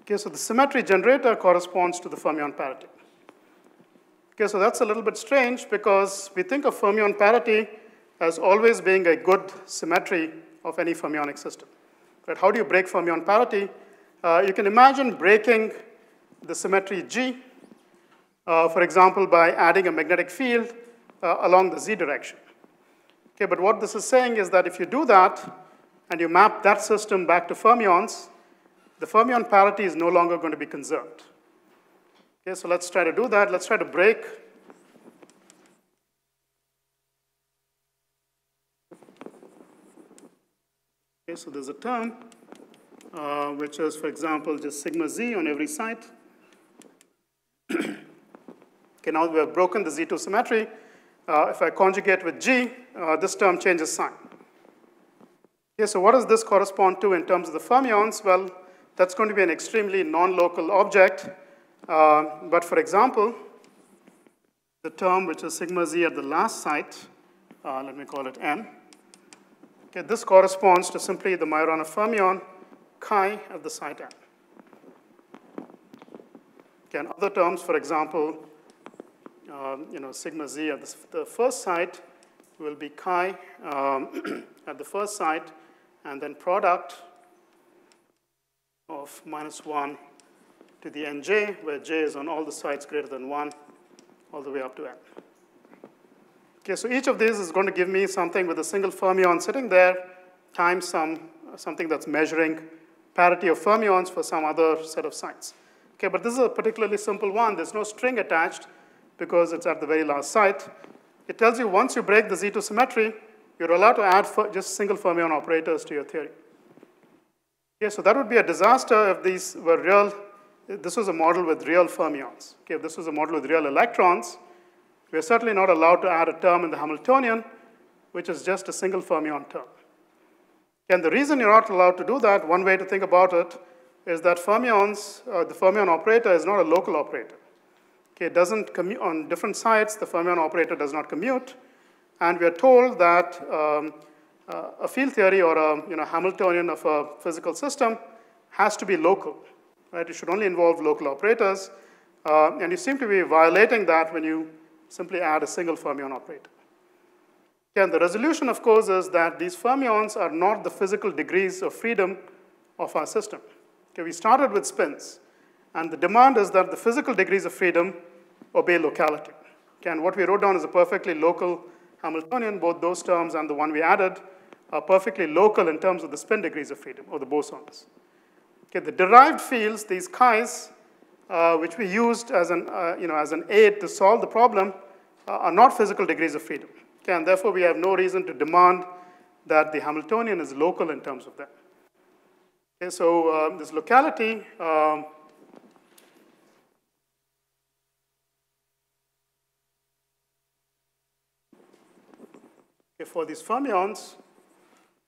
Okay, so the symmetry generator corresponds to the fermion parity. Okay, so that's a little bit strange because we think of fermion parity as always being a good symmetry of any fermionic system. Right? How do you break fermion parity? Uh, you can imagine breaking the symmetry G, uh, for example, by adding a magnetic field uh, along the z direction. Okay, but what this is saying is that if you do that and you map that system back to fermions, the fermion parity is no longer going to be conserved. Okay, so let's try to do that. Let's try to break Okay, so there's a term uh, which is, for example, just sigma z on every site. <clears throat> okay, now we have broken the Z2 symmetry. Uh, if I conjugate with G, uh, this term changes sign. Okay, so what does this correspond to in terms of the fermions? Well, that's going to be an extremely non-local object. Uh, but for example, the term which is sigma z at the last site, uh, let me call it n, okay, this corresponds to simply the Majorana fermion chi at the site n. Okay, and other terms, for example, um, you know, sigma z at the, the first site will be chi um, <clears throat> at the first site, and then product of minus 1 to the nj, where j is on all the sites greater than 1, all the way up to n. Okay, so each of these is going to give me something with a single fermion sitting there times some, something that's measuring parity of fermions for some other set of sites. Okay, but this is a particularly simple one. There's no string attached because it's at the very last site. It tells you once you break the Z2 symmetry, you're allowed to add just single fermion operators to your theory. Okay, so that would be a disaster if these were real, this was a model with real fermions. Okay, if this was a model with real electrons, we're certainly not allowed to add a term in the Hamiltonian, which is just a single fermion term. And the reason you're not allowed to do that, one way to think about it, is that fermions, uh, the fermion operator is not a local operator. Okay, it doesn't commute on different sites, the fermion operator does not commute, and we are told that um, uh, a field theory or a you know, Hamiltonian of a physical system has to be local. Right? It should only involve local operators. Uh, and you seem to be violating that when you simply add a single fermion operator. And the resolution, of course, is that these fermions are not the physical degrees of freedom of our system. Okay, we started with spins. And the demand is that the physical degrees of freedom obey locality. And what we wrote down is a perfectly local Hamiltonian, both those terms and the one we added are perfectly local in terms of the spin degrees of freedom, or the bosons. Okay, the derived fields, these chi's, uh, which we used as an, uh, you know, as an aid to solve the problem, uh, are not physical degrees of freedom. Okay, and therefore, we have no reason to demand that the Hamiltonian is local in terms of that. Okay, so uh, this locality um, for these fermions,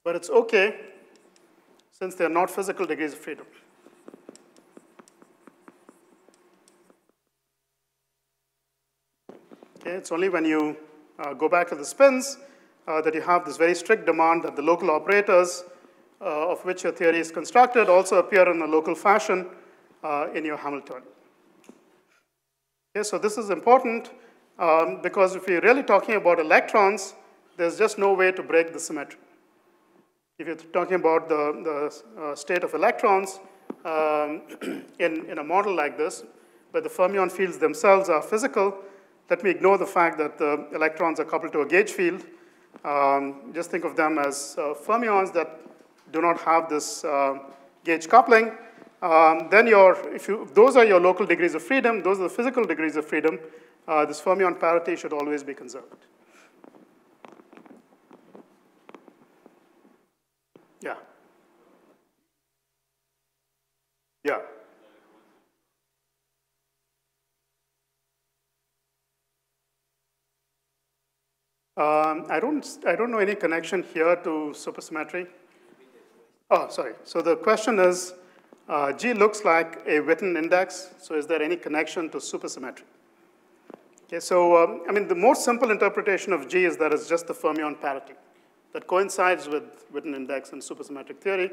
but it's okay since they're not physical degrees of freedom. Okay, it's only when you uh, go back to the spins uh, that you have this very strict demand that the local operators uh, of which your theory is constructed also appear in a local fashion uh, in your Hamiltonian. Okay, so this is important um, because if you're really talking about electrons, there's just no way to break the symmetry. If you're talking about the, the uh, state of electrons um, <clears throat> in, in a model like this, where the fermion fields themselves are physical, let me ignore the fact that the electrons are coupled to a gauge field. Um, just think of them as uh, fermions that do not have this uh, gauge coupling. Um, then your, if, you, those are your local degrees of freedom, those are the physical degrees of freedom, uh, this fermion parity should always be conserved. Yeah. Um, I, don't, I don't know any connection here to supersymmetry. Oh, sorry. So the question is, uh, G looks like a Witten index, so is there any connection to supersymmetry? Okay, so um, I mean, the more simple interpretation of G is that it's just the fermion parity that coincides with Witten index and supersymmetric theory,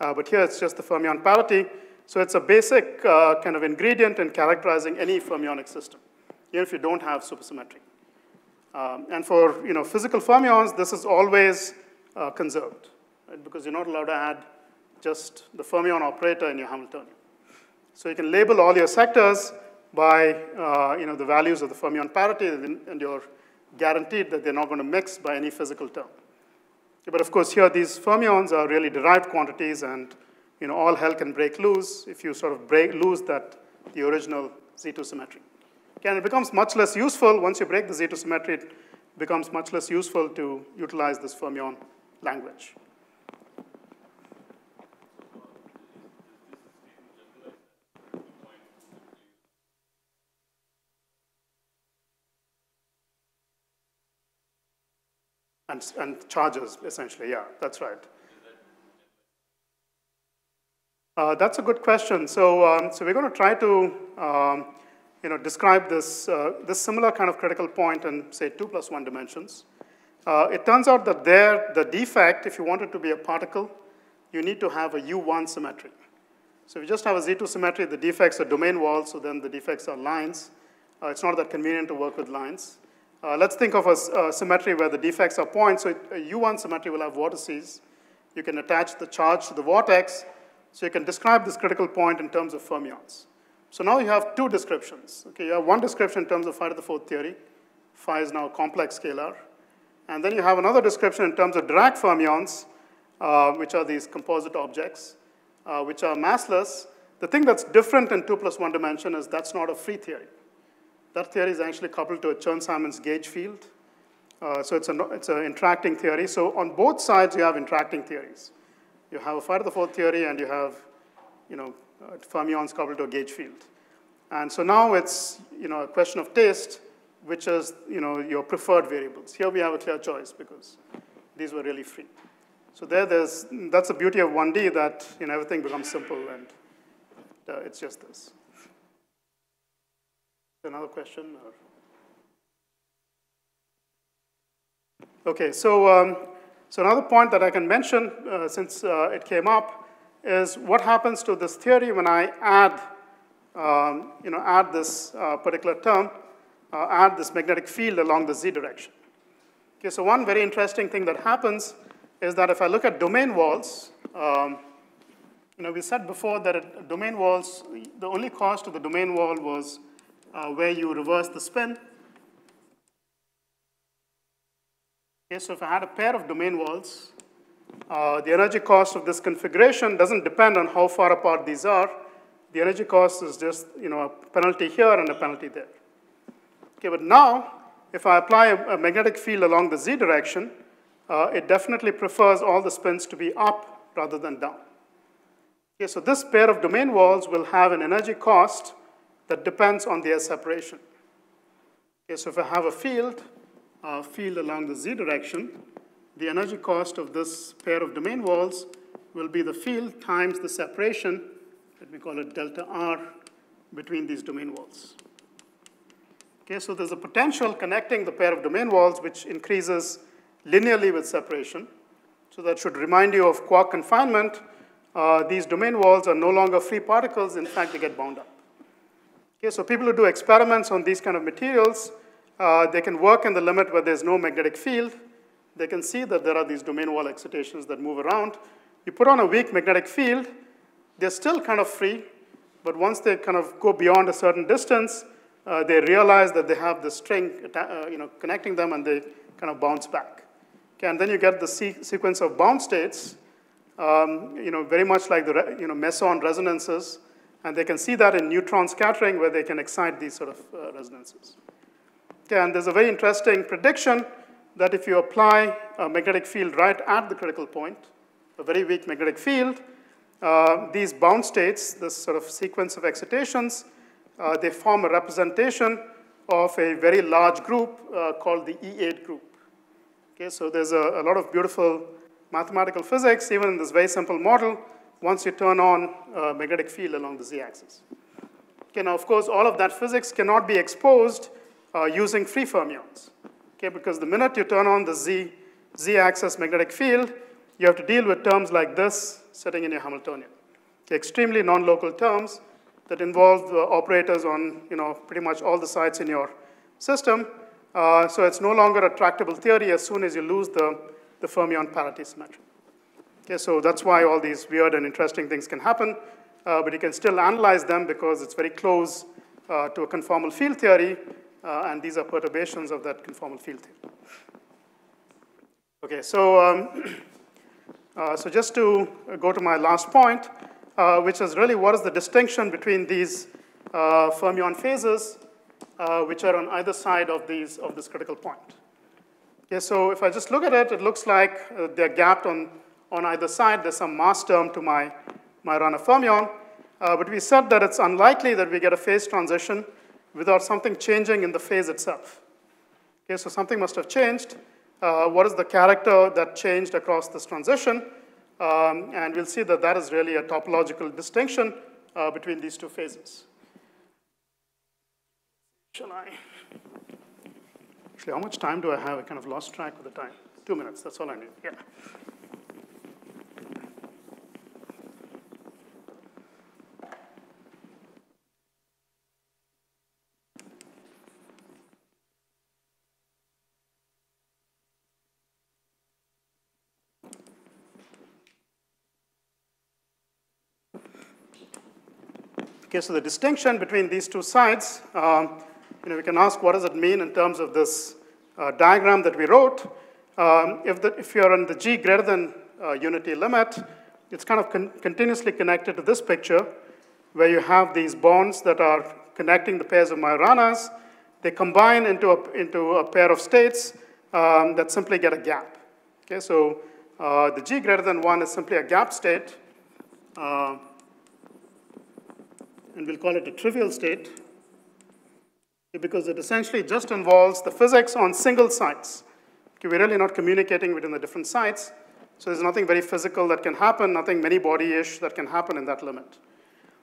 uh, but here it's just the fermion parity. So it's a basic uh, kind of ingredient in characterizing any fermionic system, even if you don't have supersymmetry. Um, and for you know, physical fermions, this is always uh, conserved, right? because you're not allowed to add just the fermion operator in your Hamiltonian. So you can label all your sectors by uh, you know, the values of the fermion parity, and you're guaranteed that they're not going to mix by any physical term. But of course, here these fermions are really derived quantities, and you know, all hell can break loose if you sort of break, lose that, the original Z2 symmetry. Okay, and it becomes much less useful once you break the Z2 symmetry, it becomes much less useful to utilize this fermion language. And, and charges, essentially, yeah, that's right. Uh, that's a good question. So, um, so we're going to try to um, you know, describe this, uh, this similar kind of critical point in, say, 2 plus 1 dimensions. Uh, it turns out that there, the defect, if you want it to be a particle, you need to have a U1 symmetry. So if you just have a Z2 symmetry, the defects are domain walls, so then the defects are lines. Uh, it's not that convenient to work with lines. Uh, let's think of a, a, symmetry where the defects are points. So a U1 symmetry will have vortices. You can attach the charge to the vortex, so you can describe this critical point in terms of fermions. So now you have two descriptions. Okay, you have one description in terms of phi to the fourth theory. Phi is now a complex scalar. And then you have another description in terms of Dirac fermions, uh, which are these composite objects, uh, which are massless. The thing that's different in 2 plus 1 dimension is that's not a free theory. That theory is actually coupled to a Chern-Simons gauge field. Uh, so it's, a, it's an interacting theory. So on both sides, you have interacting theories. You have a to the fourth theory, and you have you know, fermions coupled to a gauge field. And so now it's you know, a question of taste, which is you know, your preferred variables. Here we have a clear choice because these were really free. So there, there's, that's the beauty of 1D that you know, everything becomes simple and uh, it's just this. Another question? Or? Okay, so, um, so another point that I can mention uh, since uh, it came up is what happens to this theory when I add, um, you know, add this uh, particular term, uh, add this magnetic field along the z direction. Okay, so one very interesting thing that happens is that if I look at domain walls, um, you know, we said before that domain walls, the only cost of the domain wall was uh, where you reverse the spin. Okay, so if I had a pair of domain walls, uh, the energy cost of this configuration doesn't depend on how far apart these are. The energy cost is just you know, a penalty here and a penalty there. Okay, but now, if I apply a, a magnetic field along the z direction, uh, it definitely prefers all the spins to be up rather than down. Okay, so this pair of domain walls will have an energy cost that depends on their separation. Okay, so if I have a field, a field along the z direction, the energy cost of this pair of domain walls will be the field times the separation, let me call it delta R, between these domain walls. Okay, so there's a potential connecting the pair of domain walls which increases linearly with separation. So that should remind you of quark confinement. Uh, these domain walls are no longer free particles. In fact, they get bound up. Okay, so people who do experiments on these kind of materials, uh, they can work in the limit where there's no magnetic field. They can see that there are these domain wall excitations that move around. You put on a weak magnetic field, they're still kind of free, but once they kind of go beyond a certain distance, uh, they realize that they have the string uh, you know, connecting them and they kind of bounce back. Okay, and then you get the se sequence of bound states, um, you know, very much like the you know, meson resonances and they can see that in neutron scattering where they can excite these sort of uh, resonances. And there's a very interesting prediction that if you apply a magnetic field right at the critical point, a very weak magnetic field, uh, these bound states, this sort of sequence of excitations, uh, they form a representation of a very large group uh, called the E8 group. Okay, so there's a, a, lot of beautiful mathematical physics, even in this very simple model, once you turn on a magnetic field along the z-axis. Okay, now, of course, all of that physics cannot be exposed uh, using free fermions, okay, because the minute you turn on the z, z-axis magnetic field, you have to deal with terms like this sitting in your Hamiltonian. Okay, extremely non-local terms that involve uh, operators on you know, pretty much all the sites in your system. Uh, so it's no longer a tractable theory as soon as you lose the, the fermion parity symmetry. Okay, so that's why all these weird and interesting things can happen, uh, but you can still analyze them because it's very close uh, to a conformal field theory, uh, and these are perturbations of that conformal field theory. Okay, so, um, <clears throat> uh, so just to go to my last point, uh, which is really what is the distinction between these uh, fermion phases, uh, which are on either side of, these, of this critical point. Okay, so if I just look at it, it looks like uh, they're gapped on, on either side. There's some mass term to my, my Majorana fermion. But we said that it's unlikely that we get a phase transition without something changing in the phase itself. Okay, so something must have changed. Uh, what is the character that changed across this transition? Um, and we'll see that that is really a topological distinction uh, between these two phases. Shall I? Actually, how much time do I have? I kind of lost track of the time. Two minutes, that's all I need. Yeah. Okay, so the distinction between these two sides, um, you know, we can ask what does it mean in terms of this uh, diagram that we wrote. Um, if, the, if you're in the g greater than uh, unity limit, it's kind of con continuously connected to this picture where you have these bonds that are connecting the pairs of Majoranas. They combine into a, into a pair of states um, that simply get a gap. Okay, so uh, the g greater than 1 is simply a gap state. Uh, and we'll call it a trivial state because it essentially just involves the physics on single sites. Okay, we're really not communicating between the different sites, so there's nothing very physical that can happen, nothing many-body-ish that can happen in that limit.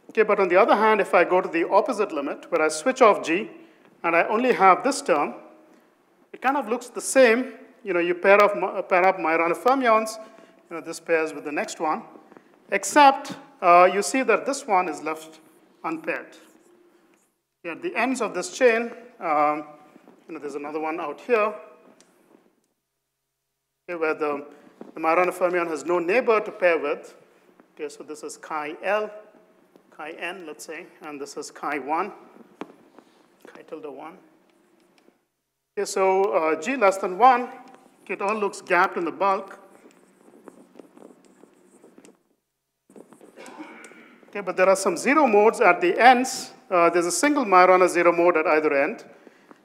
Okay, but on the other hand, if I go to the opposite limit, where I switch off G, and I only have this term, it kind of looks the same. You know, you pair up, pair up Majorana fermions, you know, this pairs with the next one, except uh, you see that this one is left unpaired. At the ends of this chain, um, you know, there's another one out here, okay, where the, the Majorana fermion has no neighbor to pair with. Okay, so this is chi L, chi N, let's say, and this is chi 1, chi tilde 1. Okay, so uh, G less than 1, okay, it all looks gapped in the bulk. Okay, but there are some zero modes at the ends. Uh, there's a single Majorana zero mode at either end.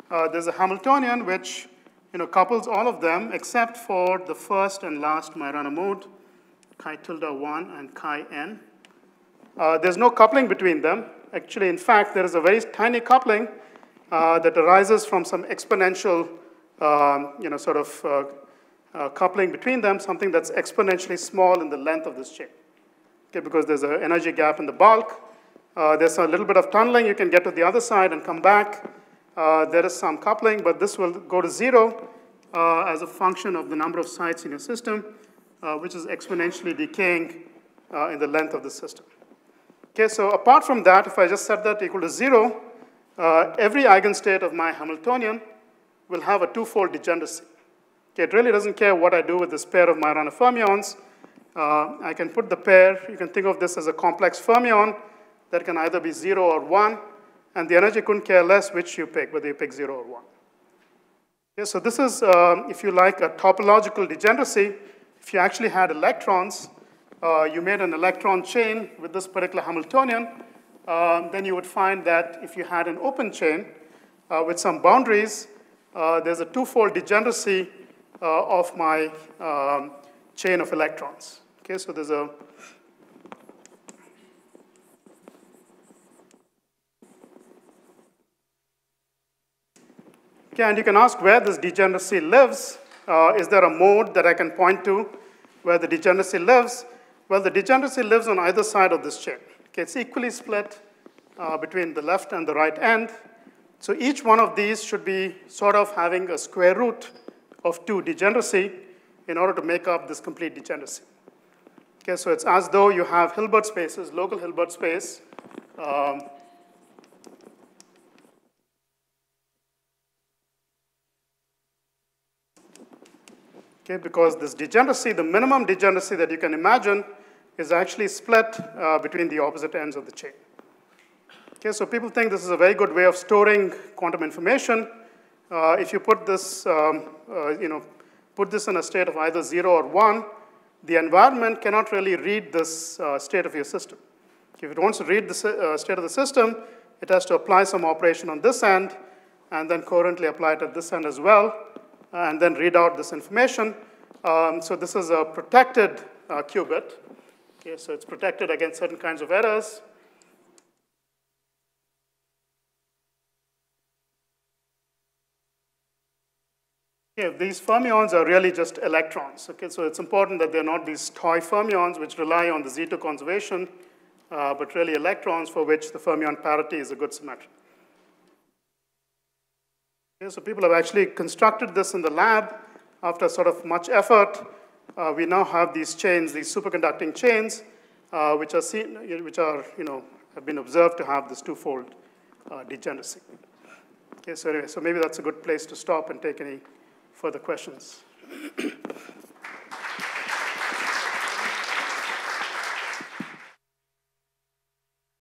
Uh, there's a Hamiltonian which you know, couples all of them except for the first and last Majorana mode, chi tilde 1 and chi n. Uh, there's no coupling between them. Actually, in fact, there is a very tiny coupling uh, that arises from some exponential um, you know, sort of uh, uh, coupling between them, something that's exponentially small in the length of this chain okay, because there's an energy gap in the bulk. Uh, there's a little bit of tunneling. You can get to the other side and come back. Uh, there is some coupling, but this will go to zero uh, as a function of the number of sites in your system, uh, which is exponentially decaying uh, in the length of the system. Okay, so apart from that, if I just set that equal to zero, uh, every eigenstate of my Hamiltonian will have a twofold degeneracy. Okay, it really doesn't care what I do with this pair of Majorana fermions. Uh, I can put the pair, you can think of this as a complex fermion that can either be 0 or 1, and the energy couldn't care less which you pick, whether you pick 0 or 1. Okay, so this is, uh, if you like, a topological degeneracy. If you actually had electrons, uh, you made an electron chain with this particular Hamiltonian, uh, then you would find that if you had an open chain uh, with some boundaries, uh, there's a twofold degeneracy of my um, chain of electrons. Okay, so there's a Okay, and you can ask where this degeneracy lives. Uh, is there a mode that I can point to where the degeneracy lives? Well, the degeneracy lives on either side of this chain. Okay, it's equally split uh, between the left and the right end. So each one of these should be sort of having a square root of 2 degeneracy in order to make up this complete degeneracy. Okay, so it's as though you have Hilbert spaces, local Hilbert space, um, okay, because this degeneracy, the minimum degeneracy that you can imagine is actually split uh, between the opposite ends of the chain. Okay, so people think this is a very good way of storing quantum information. Uh, if you put this, um, uh, you know, put this in a state of either zero or one, the environment cannot really read this uh, state of your system. If it wants to read the uh, state of the system, it has to apply some operation on this end, and then coherently apply it at this end as well, and then read out this information. Um, so this is a protected uh, qubit. Okay, so it's protected against certain kinds of errors. Okay, these fermions are really just electrons. Okay, so it's important that they're not these toy fermions which rely on the Z2 conservation, uh, but really electrons for which the fermion parity is a good symmetry. Okay, so people have actually constructed this in the lab after sort of much effort. Uh, we now have these chains, these superconducting chains, uh, which are seen, which are you know have been observed to have this twofold uh, degeneracy. Okay, so anyway, so maybe that's a good place to stop and take any further questions. <coughs>